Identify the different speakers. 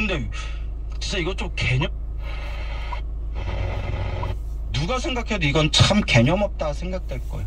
Speaker 1: 근데 진짜 이거 좀 개념? 누가 생각해도 이건 참 개념 없다 생각될 거예요.